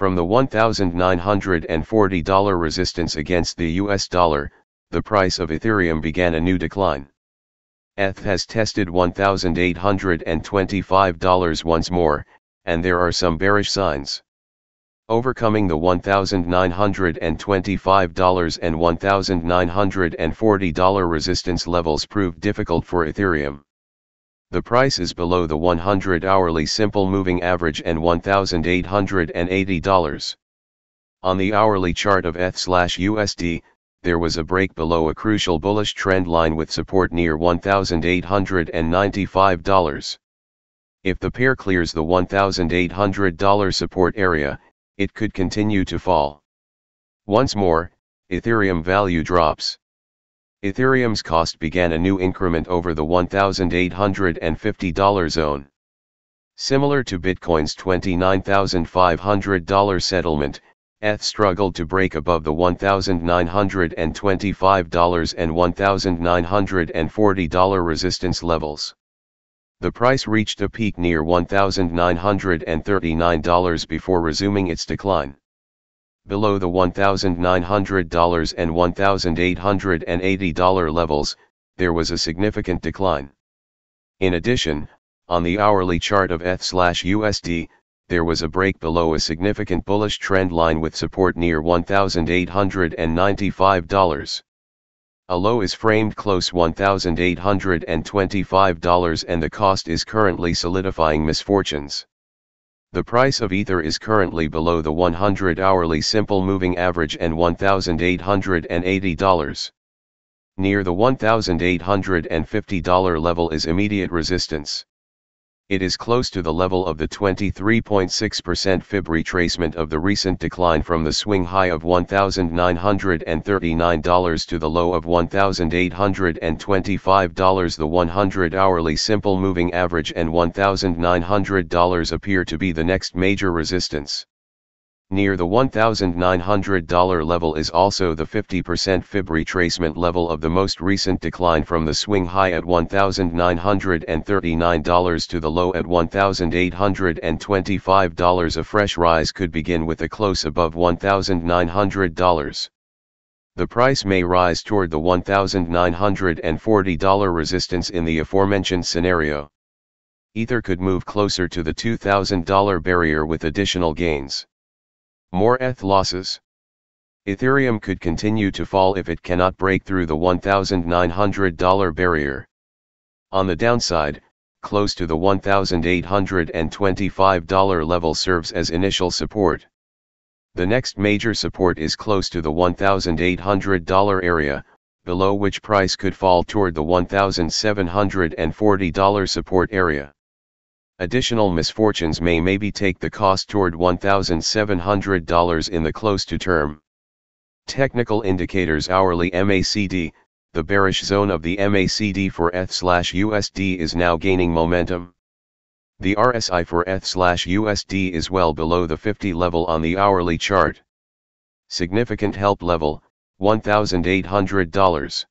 From the $1,940 resistance against the US dollar, the price of Ethereum began a new decline. ETH has tested $1,825 once more, and there are some bearish signs. Overcoming the $1,925 and $1,940 resistance levels proved difficult for Ethereum. The price is below the 100 hourly simple moving average and $1,880. On the hourly chart of ETH/USD, there was a break below a crucial bullish trend line with support near $1,895. If the pair clears the $1,800 support area, it could continue to fall. Once more, Ethereum value drops. Ethereum's cost began a new increment over the $1,850 zone. Similar to Bitcoin's $29,500 settlement, ETH struggled to break above the $1,925 and $1,940 resistance levels. The price reached a peak near $1,939 before resuming its decline. Below the $1,900 and $1,880 levels, there was a significant decline. In addition, on the hourly chart of ETH/USD, there was a break below a significant bullish trend line with support near $1,895. A low is framed close $1,825 and the cost is currently solidifying misfortunes. The price of Ether is currently below the 100 hourly simple moving average and $1,880. Near the $1,850 level is immediate resistance. It is close to the level of the 23.6% fib retracement of the recent decline from the swing high of $1,939 to the low of $1,825. The 100 hourly simple moving average and $1,900 appear to be the next major resistance. Near the $1,900 level is also the 50% fib retracement level of the most recent decline from the swing high at $1,939 to the low at $1,825. A fresh rise could begin with a close above $1,900. The price may rise toward the $1,940 resistance in the aforementioned scenario. Ether could move closer to the $2,000 barrier with additional gains. More ETH losses. Ethereum could continue to fall if it cannot break through the $1,900 barrier. On the downside, close to the $1,825 level serves as initial support. The next major support is close to the $1,800 area, below which price could fall toward the $1,740 support area. Additional misfortunes may maybe take the cost toward $1,700 in the close to term. Technical indicators hourly MACD, the bearish zone of the MACD for ETH/USD is now gaining momentum. The RSI for ETH/USD is well below the 50 level on the hourly chart. Significant help level, $1,800.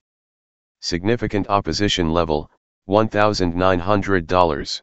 Significant opposition level, $1,900.